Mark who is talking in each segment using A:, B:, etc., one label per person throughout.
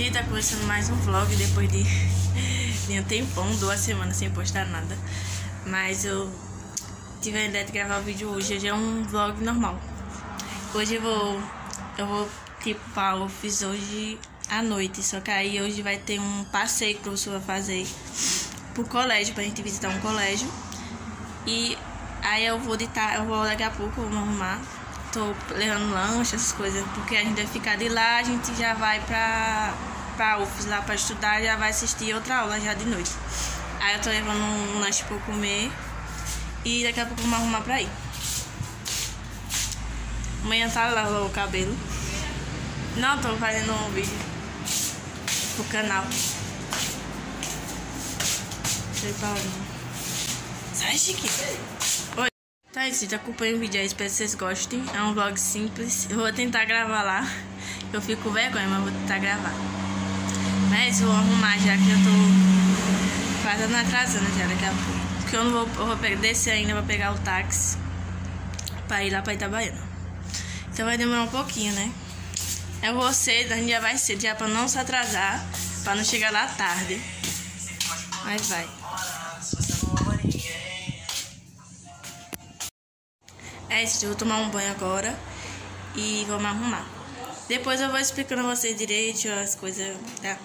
A: Gente, tá começando mais um vlog depois de, de um tempão, duas semanas sem postar nada. Mas eu tive a ideia de gravar o vídeo hoje. Hoje é um vlog normal. Hoje eu vou. Eu vou tipo pra UFS hoje à noite. Só que aí hoje vai ter um passeio que o professor vai fazer pro colégio, pra gente visitar um colégio. E aí eu vou editar, eu vou daqui a pouco, vamos arrumar tô levando lanche, essas coisas, porque a gente vai ficar de lá, a gente já vai pra, pra UFS lá pra estudar, já vai assistir outra aula já de noite. Aí eu tô levando um lanche pra comer e daqui a pouco vamos arrumar pra ir. Amanhã tá lavando o cabelo. Não, tô fazendo um vídeo pro canal. Sei pra onde. Sai, Chiquinho. Tá, gente, acompanha o vídeo aí, espero que vocês gostem. É um vlog simples. Eu vou tentar gravar lá. Eu fico com vergonha, mas vou tentar gravar. Mas vou arrumar já que eu tô quase atrasando já daqui a pouco. Porque eu não vou, eu vou descer ainda, vou pegar o táxi pra ir lá pra Itabaiana. Então vai demorar um pouquinho, né? Eu vou cedo, a gente já vai cedo, já pra não se atrasar, pra não chegar lá tarde. Mas vai. É isso, eu vou tomar um banho agora e vou me arrumar. Depois eu vou explicando a vocês direito as coisas, tá?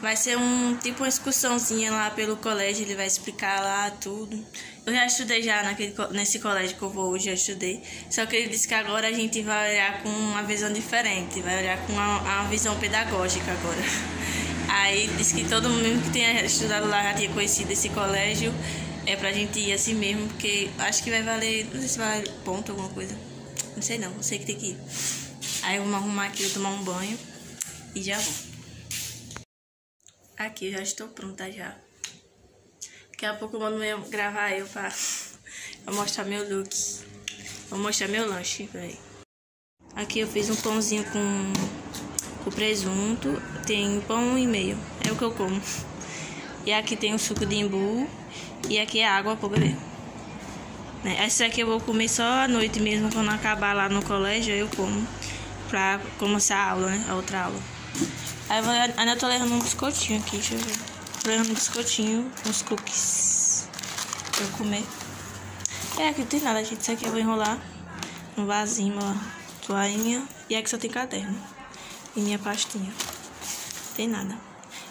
A: Vai ser um tipo uma excursãozinha lá pelo colégio, ele vai explicar lá tudo. Eu já estudei já naquele, nesse colégio que eu vou hoje, já estudei. Só que ele disse que agora a gente vai olhar com uma visão diferente, vai olhar com uma, uma visão pedagógica agora. Aí disse que todo mundo que tenha estudado lá já tinha conhecido esse colégio é pra gente ir assim mesmo, porque acho que vai valer, não sei se vai ponto alguma coisa. Não sei não, sei que tem que ir. Aí vamos arrumar aqui, vou tomar um banho e já vou. Aqui, já estou pronta já. Daqui a pouco eu mando eu gravar eu pra, pra mostrar meu look. Vou mostrar meu lanche, velho. Aqui eu fiz um pãozinho com, com presunto. Tem pão e meio. É o que eu como. E aqui tem o suco de imbu e aqui é água pra beber. Né? Essa aqui eu vou comer só à noite mesmo, quando acabar lá no colégio, eu como. Pra começar a aula, né? A outra aula. Aí vou, ainda tô levando um biscoitinho aqui, deixa eu ver. Tô levando um biscoitinho, uns cookies. Pra eu comer. É, aqui não tem nada, gente. Isso aqui eu vou enrolar no vasinho, ó. Toalhinha. E aqui só tem caderno. E minha pastinha. Não tem nada.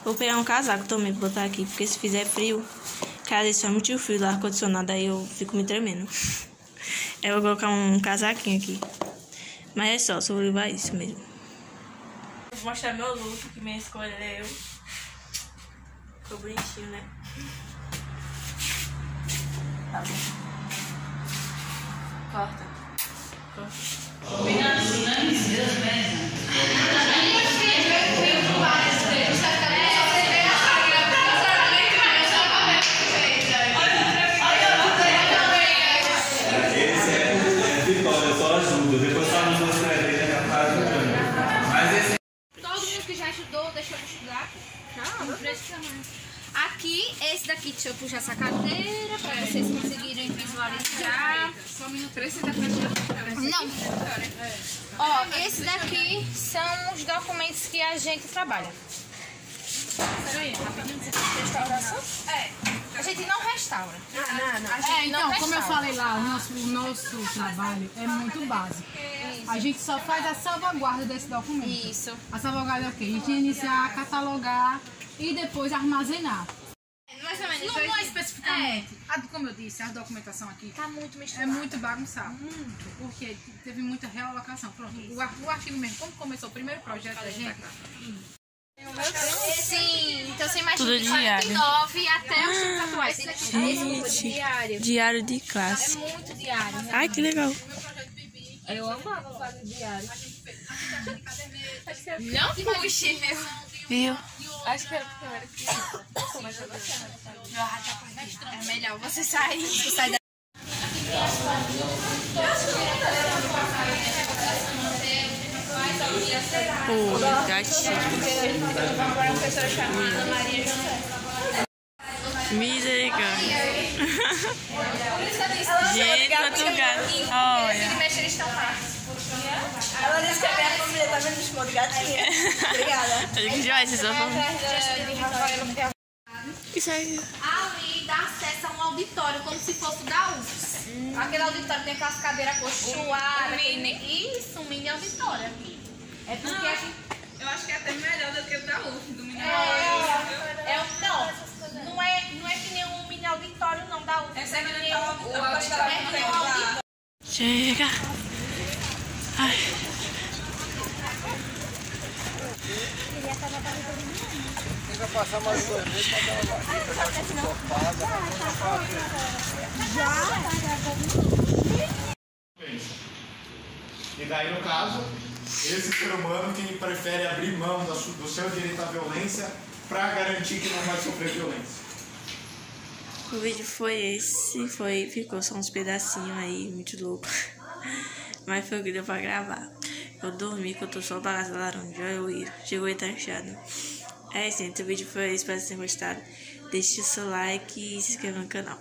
A: Vou pegar um casaco também pra botar aqui, porque se fizer frio, Cara, isso é muito frio do ar-condicionado, aí eu fico me tremendo. Eu vou colocar um casaquinho aqui. Mas é só, levar isso mesmo. Vou mostrar meu look, que minha escolha é. Ficou bonitinho, né? Tá bom. Corta. Corta. Combinado, né?
B: Aqui, esse daqui, deixa eu puxar essa cadeira para vocês conseguirem visualizar.
C: Só um minuto, esse
B: daqui. Não. Ó, esse daqui são os documentos que a gente trabalha.
C: Peraí, rapidinho, você restauração? É.
B: Restaura.
C: Ah, não, não. É, então, como eu falei lá, o nosso, o nosso trabalho é muito básico. A gente só faz a salvaguarda desse documento.
B: Isso.
C: A salvaguarda é o quê? Higienizar, catalogar e depois armazenar.
B: Mais ou menos.
C: Não, não é especificamente. É. A, como eu disse, a documentação aqui
B: tá muito misturada.
C: É muito bagunçado. Muito. Porque teve muita realocação. Pronto. O, o artigo mesmo, como começou o primeiro projeto da gente.
B: Sim, então você imagina
A: Tudo diário.
B: 49 até os tempos atuais.
A: Gente, diário. Diário de classe.
B: É muito diário. Né?
A: Ai, que legal.
B: Eu amava fazer diário. Não puxe, meu.
A: Viu?
B: Acho que era porque eu era criança. Mas eu gostava. É melhor você sair. Você sai da...
A: Gatinho.
B: Agora uma pessoa chamada Maria José.
A: Misericórdia. Gente, quanto gato. Olha.
B: Eles estão lá.
D: Ela disse que a minha família tá vendo chamou de gatinha. Obrigada.
A: Joyce, só falando. Isso aí.
B: Ali dá acesso a um auditório, como se fosse o da UFS. Aquele auditório tem aquelas cadeiras cochoadas. Isso, um mini auditório. É porque a gente.
D: Eu acho que é até melhor do que o da UF, do.
B: É, é, um- não, não é, não é que nem um mini auditório, não, da UFS.
D: Essa é
B: que
D: que
B: nem um-
D: o auditório
B: é que nem um auditório.
A: Chega. Ai.
E: E daí, no caso, esse ser humano que prefere abrir mão do seu direito à violência para garantir que não vai sofrer violência.
A: O vídeo foi esse, foi, ficou só uns pedacinhos aí, muito louco. Mas foi o que deu pra gravar. Eu dormi, que eu tô só bagaça laranja, eu ia. Chegou e tá inchado. É isso, gente, o vídeo foi esse, espero que vocês tenham gostado. Deixe o seu like e se inscreva no canal.